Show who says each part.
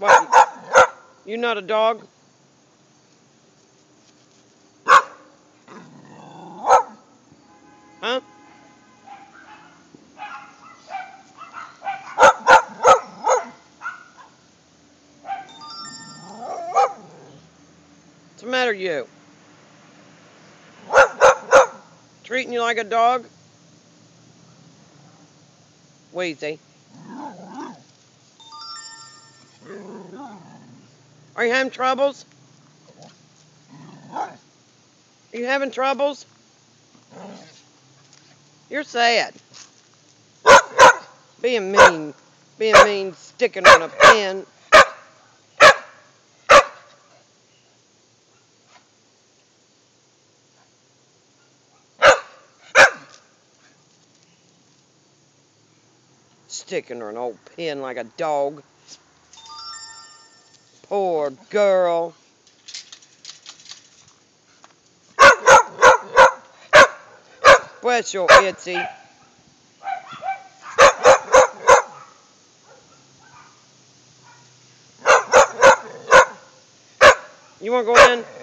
Speaker 1: You not a dog? Huh? What's the matter, you? Treating you like a dog? Wheezy. Are you having troubles? Are you having troubles? You're sad. Being mean. Being mean, sticking on a pin. Sticking her an old pin like a dog. Poor girl. Bless your Itsy. You want to go in?